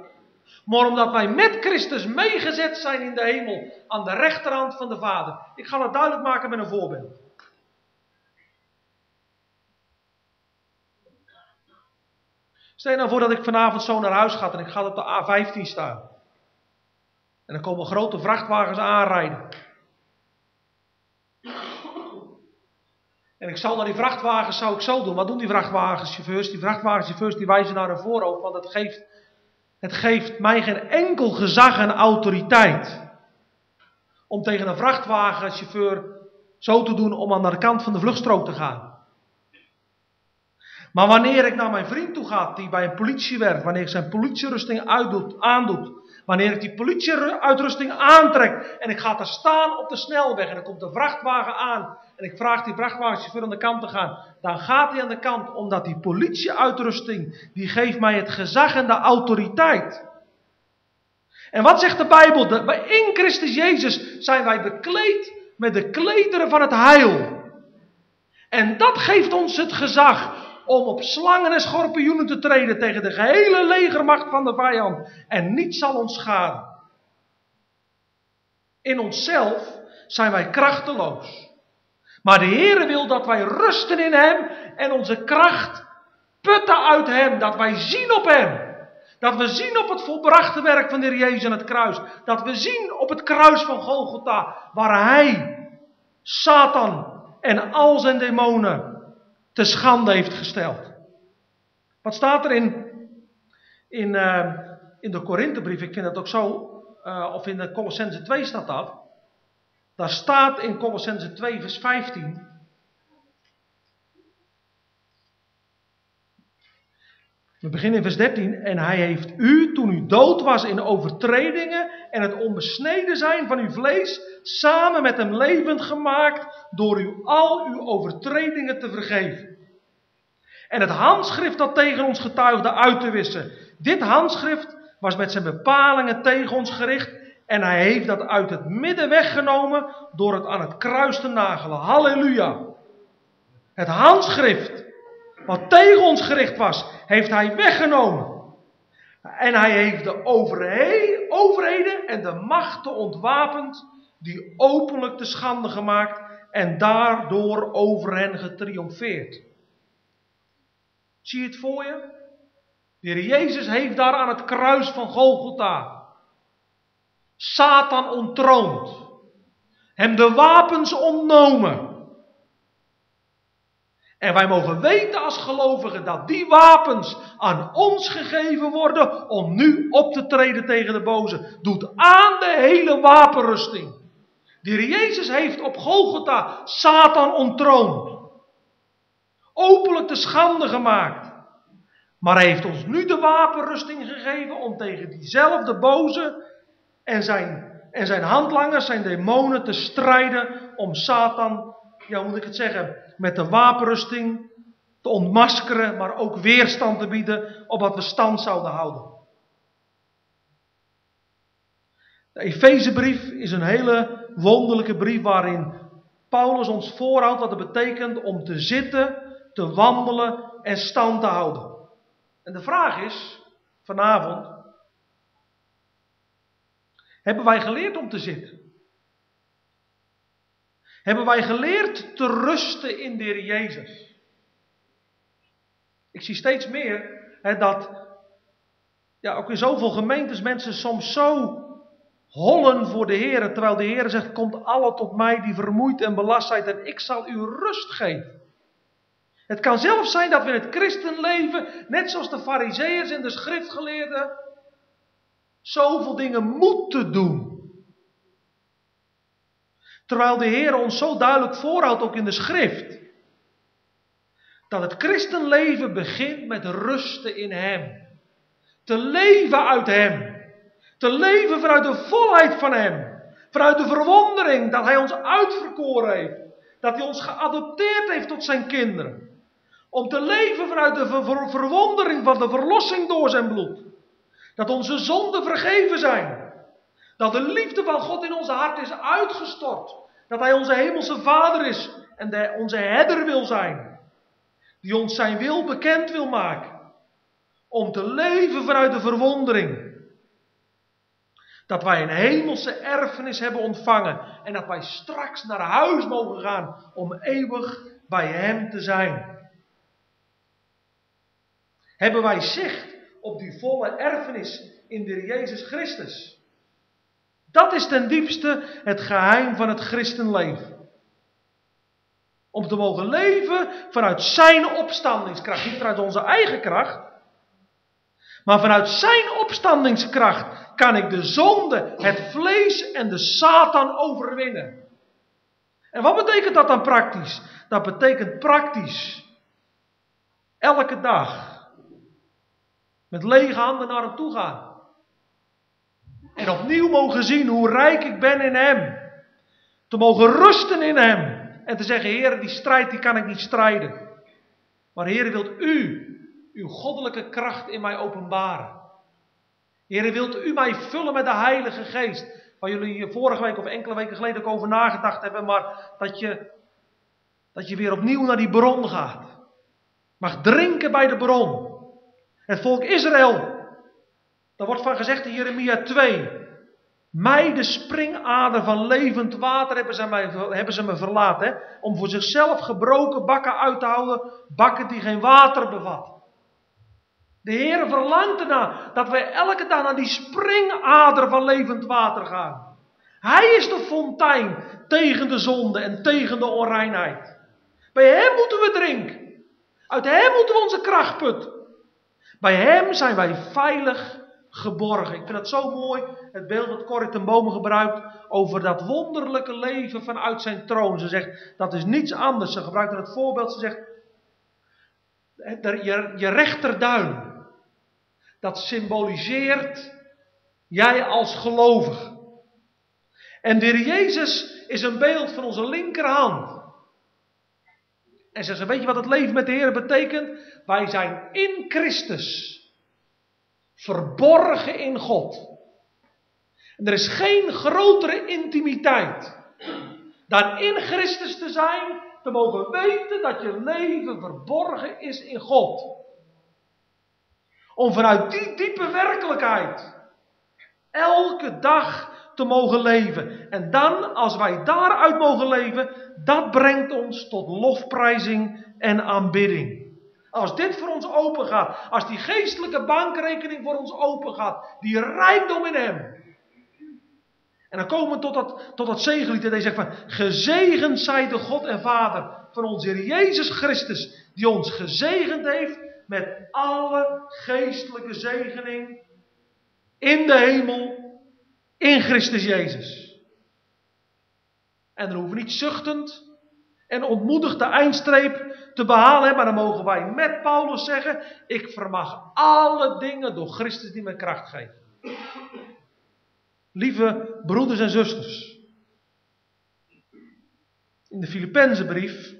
maar omdat wij met Christus meegezet zijn in de hemel aan de rechterhand van de Vader. Ik ga dat duidelijk maken met een voorbeeld. Stel je nou voor dat ik vanavond zo naar huis ga en ik ga op de A15 staan. En dan komen grote vrachtwagens aanrijden. En ik zal naar die vrachtwagens zou ik zo doen. Wat doen die vrachtwagenchauffeurs? Die vrachtwagenchauffeurs die wijzen naar een voorhoofd, want het geeft, het geeft mij geen enkel gezag en autoriteit. Om tegen een vrachtwagenchauffeur zo te doen om aan de kant van de vluchtstrook te gaan. Maar wanneer ik naar mijn vriend toe ga, die bij een politie werkt, wanneer ik zijn politierusting uitdoet, aandoet, wanneer ik die politieuitrusting aantrek en ik ga daar staan op de snelweg en er komt een vrachtwagen aan en ik vraag die vrachtwagenchauffeur aan de kant te gaan, dan gaat hij aan de kant omdat die politieuitrusting, die geeft mij het gezag en de autoriteit. En wat zegt de Bijbel? In Christus Jezus zijn wij bekleed met de klederen van het heil. En dat geeft ons het gezag om op slangen en schorpioenen te treden tegen de gehele legermacht van de vijand. En niets zal ons schaden. In onszelf zijn wij krachteloos. Maar de Heere wil dat wij rusten in Hem en onze kracht putten uit Hem. Dat wij zien op Hem. Dat we zien op het volbrachte werk van de Heer Jezus aan het kruis. Dat we zien op het kruis van Golgotha waar Hij, Satan en al zijn demonen te schande heeft gesteld. Wat staat er in, in, uh, in de Korinthebrief? Ik vind het ook zo, uh, of in de Colossense 2 staat dat. Daar staat in Colossense 2 vers 15. We beginnen in vers 13. En hij heeft u, toen u dood was in overtredingen en het onbesneden zijn van uw vlees, samen met hem levend gemaakt door u al uw overtredingen te vergeven. En het handschrift dat tegen ons getuigde uit te wissen. Dit handschrift was met zijn bepalingen tegen ons gericht en hij heeft dat uit het midden weggenomen door het aan het kruis te nagelen. Halleluja. Het handschrift, wat tegen ons gericht was, heeft hij weggenomen. En hij heeft de overheden en de machten ontwapend, die openlijk te schande gemaakt en daardoor over hen getriomfeerd. Zie je het voor je? De Jezus heeft daar aan het kruis van Golgotha Satan ontroond. Hem de wapens ontnomen. En wij mogen weten als gelovigen dat die wapens aan ons gegeven worden om nu op te treden tegen de boze. Doet aan de hele wapenrusting. De Jezus heeft op Golgotha Satan ontroond. Openlijk te schande gemaakt. Maar hij heeft ons nu de wapenrusting gegeven om tegen diezelfde boze en zijn, en zijn handlangers, zijn demonen te strijden om Satan, ja hoe moet ik het zeggen, met de wapenrusting te ontmaskeren, maar ook weerstand te bieden, opdat we stand zouden houden. De Efezebrief is een hele wonderlijke brief waarin Paulus ons voorhoudt wat het betekent om te zitten, te wandelen en stand te houden. En de vraag is vanavond, hebben wij geleerd om te zitten? Hebben wij geleerd te rusten in de Heer Jezus? Ik zie steeds meer hè, dat ja, ook in zoveel gemeentes mensen soms zo hollen voor de Heer, terwijl de Heer zegt: Komt alle tot mij die vermoeid en belast zijn, en ik zal u rust geven. Het kan zelfs zijn dat we in het christenleven, net zoals de fariseeërs en de schriftgeleerden, zoveel dingen moeten doen. Terwijl de Heer ons zo duidelijk voorhoudt, ook in de schrift, dat het christenleven begint met rusten in Hem. Te leven uit Hem. Te leven vanuit de volheid van Hem. Vanuit de verwondering dat Hij ons uitverkoren heeft. Dat Hij ons geadopteerd heeft tot Zijn kinderen. Om te leven vanuit de verwondering van de verlossing door Zijn bloed. Dat onze zonden vergeven zijn. Dat de liefde van God in onze hart is uitgestort. Dat Hij onze hemelse Vader is en de, onze herder wil zijn. Die ons zijn wil bekend wil maken. Om te leven vanuit de verwondering. Dat wij een hemelse erfenis hebben ontvangen. En dat wij straks naar huis mogen gaan om eeuwig bij Hem te zijn. Hebben wij zicht op die volle erfenis in de Jezus Christus. Dat is ten diepste het geheim van het christenleven. Om te mogen leven vanuit zijn opstandingskracht. Niet vanuit onze eigen kracht. Maar vanuit zijn opstandingskracht kan ik de zonde, het vlees en de Satan overwinnen. En wat betekent dat dan praktisch? Dat betekent praktisch elke dag met lege handen naar hem toe gaan. En opnieuw mogen zien hoe rijk ik ben in hem. Te mogen rusten in hem. En te zeggen, Heer, die strijd die kan ik niet strijden. Maar Heer, wilt u uw goddelijke kracht in mij openbaren. Heer, wilt u mij vullen met de Heilige Geest. Waar jullie vorige week of enkele weken geleden ook over nagedacht hebben. Maar dat je, dat je weer opnieuw naar die bron gaat. mag drinken bij de bron. Het volk Israël, daar wordt van gezegd in Jeremia 2. Mij de springader van levend water hebben ze, mij, hebben ze me verlaten. Om voor zichzelf gebroken bakken uit te houden. Bakken die geen water bevatten. De Heer verlangt ernaar dat wij elke dag naar die springader van levend water gaan. Hij is de fontein tegen de zonde en tegen de onreinheid. Bij Hem moeten we drinken. Uit Hem moeten we onze kracht putten. Bij Hem zijn wij veilig geborgen. Ik vind het zo mooi, het beeld dat Corrie ten Bomen gebruikt over dat wonderlijke leven vanuit zijn troon. Ze zegt, dat is niets anders. Ze gebruikt het voorbeeld, ze zegt, je, je rechterduim, dat symboliseert jij als gelovige. En de Heer Jezus is een beeld van onze linkerhand. En ze zegt, weet je wat het leven met de Heer betekent? Wij zijn in Christus. Verborgen in God. En er is geen grotere intimiteit dan in Christus te zijn, te mogen weten dat je leven verborgen is in God. Om vanuit die diepe werkelijkheid elke dag te mogen leven. En dan, als wij daaruit mogen leven, dat brengt ons tot lofprijzing en aanbidding. Als dit voor ons open gaat, als die geestelijke bankrekening voor ons open gaat, die rijkdom in Hem. En dan komen we tot dat, tot dat zegenlied dat hij zegt van, gezegend zij de God en Vader van onze Jezus Christus, die ons gezegend heeft met alle geestelijke zegening in de hemel in Christus Jezus. En dan hoeven we niet zuchtend en ontmoedigd de eindstreep te behalen, maar dan mogen wij met Paulus zeggen: Ik vermag alle dingen door Christus die mij kracht geeft. Lieve broeders en zusters, in de Filippenzenbrief,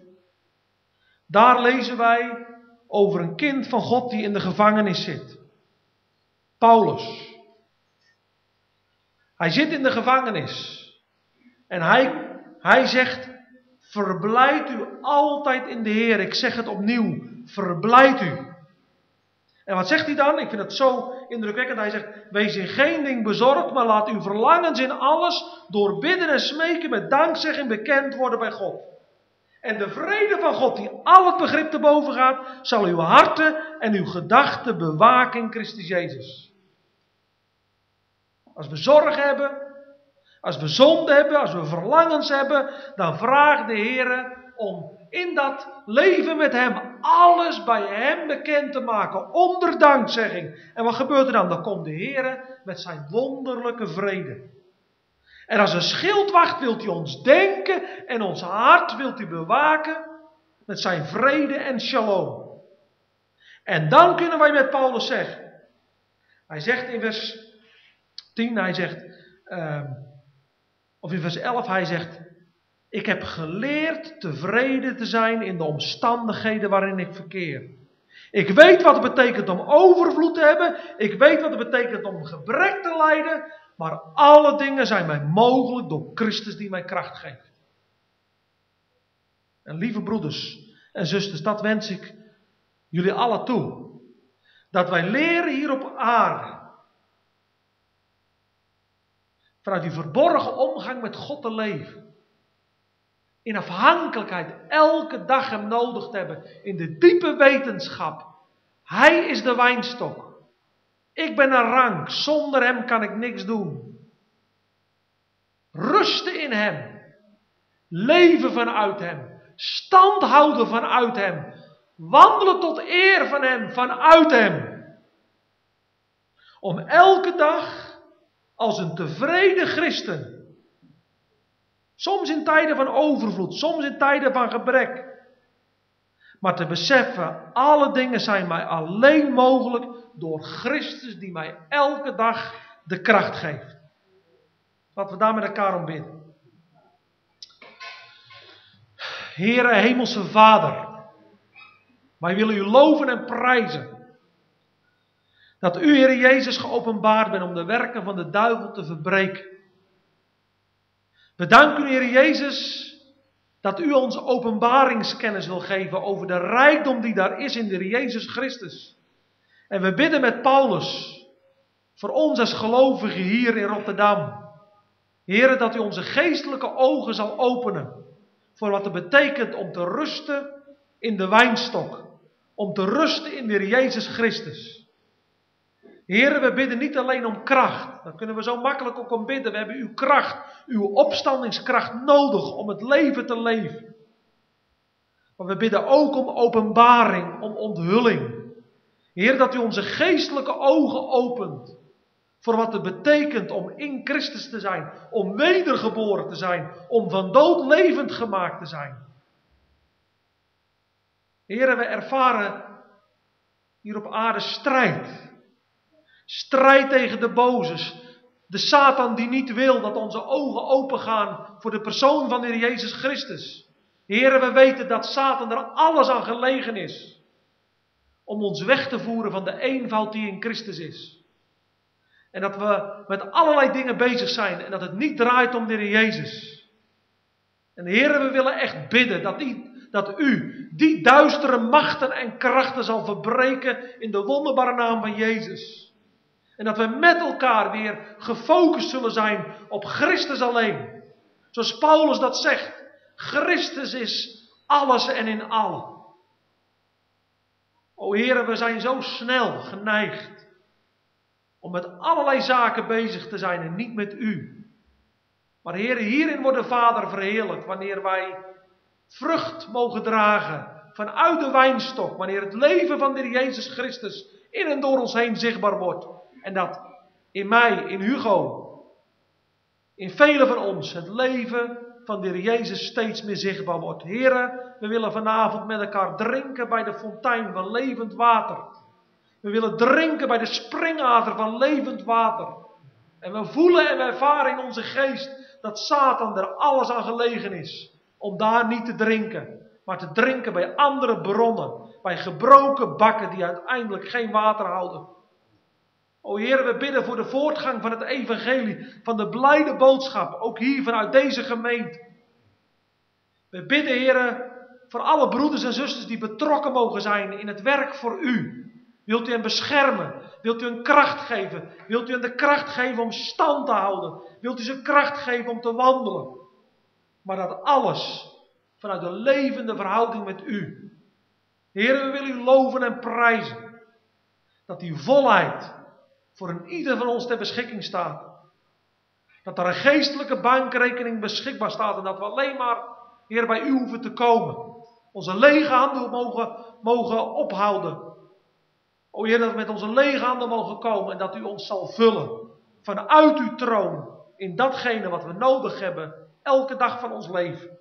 daar lezen wij over een kind van God die in de gevangenis zit. Paulus. Hij zit in de gevangenis. En hij, hij zegt, verblijd u altijd in de Heer. Ik zeg het opnieuw, verblijd u. En wat zegt hij dan? Ik vind het zo indrukwekkend. Hij zegt, wees in geen ding bezorgd, maar laat uw verlangens in alles door bidden en smeken met dankzegging bekend worden bij God. En de vrede van God, die al het begrip te boven gaat, zal uw harten en uw gedachten bewaken in Christus Jezus. Als we zorg hebben, als we zonde hebben, als we verlangens hebben, dan vraagt de Heer om in dat leven met Hem alles bij Hem bekend te maken, onder dankzegging. En wat gebeurt er dan? Dan komt de Heer met zijn wonderlijke vrede. En als een schildwacht wilt hij ons denken en ons hart wilt hij bewaken met zijn vrede en shalom. En dan kunnen wij met Paulus zeggen. Hij zegt in vers 10, hij zegt, uh, of in vers 11, hij zegt, ik heb geleerd tevreden te zijn in de omstandigheden waarin ik verkeer. Ik weet wat het betekent om overvloed te hebben. Ik weet wat het betekent om gebrek te lijden. Maar alle dingen zijn mij mogelijk door Christus die mij kracht geeft. En lieve broeders en zusters, dat wens ik jullie allen toe. Dat wij leren hier op aarde vanuit die verborgen omgang met God te leven. In afhankelijkheid elke dag hem nodig te hebben. In de diepe wetenschap. Hij is de wijnstok. Ik ben een rank. Zonder hem kan ik niks doen. Rusten in hem. Leven vanuit hem. Stand houden vanuit hem. Wandelen tot eer van hem, vanuit hem. Om elke dag als een tevreden christen. Soms in tijden van overvloed, soms in tijden van gebrek. Maar te beseffen, alle dingen zijn mij alleen mogelijk door Christus die mij elke dag de kracht geeft. Laten we daar met elkaar om bidden. Heere Hemelse Vader, wij willen u loven en prijzen. Dat u, Heer Jezus, geopenbaard bent om de werken van de duivel te verbreken. We danken u, Heer Jezus, Dat u ons openbaringskennis wil geven over de rijkdom die daar is in de Jezus Christus. En we bidden met Paulus voor ons als gelovigen hier in Rotterdam. Heren, dat u onze geestelijke ogen zal openen voor wat het betekent om te rusten in de wijnstok. Om te rusten in de Jezus Christus. Heren, we bidden niet alleen om kracht. Dan kunnen we zo makkelijk ook om bidden. We hebben uw kracht, uw opstandingskracht nodig om het leven te leven. Maar we bidden ook om openbaring, om onthulling. Heer, dat u onze geestelijke ogen opent. Voor wat het betekent om in Christus te zijn. Om wedergeboren te zijn. Om van dood levend gemaakt te zijn. Heren, we ervaren hier op aarde strijd. Strijd tegen de bozes. De Satan die niet wil dat onze ogen opengaan voor de persoon van de Heer Jezus Christus. Heren, we weten dat Satan er alles aan gelegen is. Om ons weg te voeren van de eenvoud die in Christus is. En dat we met allerlei dingen bezig zijn en dat het niet draait om de Heer Jezus. En Heren, we willen echt bidden dat, die, dat u die duistere machten en krachten zal verbreken in de wonderbare naam van Jezus. En dat we met elkaar weer gefocust zullen zijn op Christus alleen. Zoals Paulus dat zegt. Christus is alles en in allen. O heren, we zijn zo snel geneigd om met allerlei zaken bezig te zijn en niet met u. Maar heren, hierin wordt de Vader verheerlijkt wanneer wij vrucht mogen dragen vanuit de wijnstok. Wanneer het leven van de Jezus Christus in en door ons heen zichtbaar wordt. En dat in mij, in Hugo, in velen van ons het leven van de Jezus steeds meer zichtbaar wordt. Heren, we willen vanavond met elkaar drinken bij de fontein van levend water. We willen drinken bij de springader van levend water. En we voelen en we ervaren in onze geest dat Satan er alles aan gelegen is. Om daar niet te drinken, maar te drinken bij andere bronnen. Bij gebroken bakken die uiteindelijk geen water houden. O Heer, we bidden voor de voortgang van het evangelie, van de blijde boodschap, ook hier vanuit deze gemeente. We bidden, Heer, voor alle broeders en zusters die betrokken mogen zijn in het werk voor U. Wilt u hen beschermen? Wilt u een kracht geven? Wilt u hen de kracht geven om stand te houden? Wilt u ze kracht geven om te wandelen? Maar dat alles vanuit een levende verhouding met u. Heer, we willen u loven en prijzen. Dat die volheid voor een ieder van ons ter beschikking staat. Dat er een geestelijke bankrekening beschikbaar staat en dat we alleen maar, Heer, bij u hoeven te komen. Onze lege handen mogen, mogen ophouden. O Heer, dat we met onze lege handen mogen komen en dat u ons zal vullen vanuit uw troon in datgene wat we nodig hebben, elke dag van ons leven.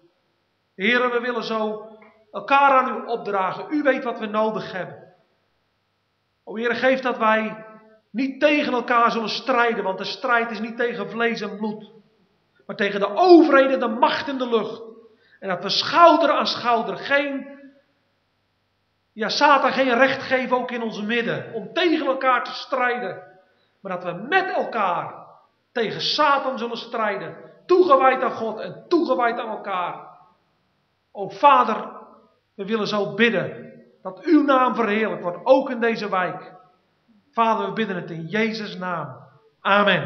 Heer, we willen zo elkaar aan u opdragen. U weet wat we nodig hebben. O Heer, geef dat wij niet tegen elkaar zullen strijden, want de strijd is niet tegen vlees en bloed, maar tegen de overheden, de macht in de lucht. En dat we schouder aan schouder geen, ja, Satan geen recht geven ook in onze midden, om tegen elkaar te strijden. Maar dat we met elkaar tegen Satan zullen strijden, toegewijd aan God en toegewijd aan elkaar. O Vader, we willen zo bidden dat uw naam verheerlijk wordt, ook in deze wijk. Vader, we bidden het in Jezus' naam. Amen.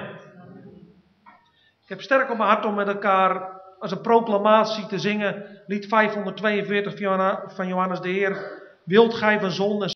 Ik heb sterk op mijn hart om met elkaar als een proclamatie te zingen. Lied 542 van Johannes de Heer. Wilt gij van zonde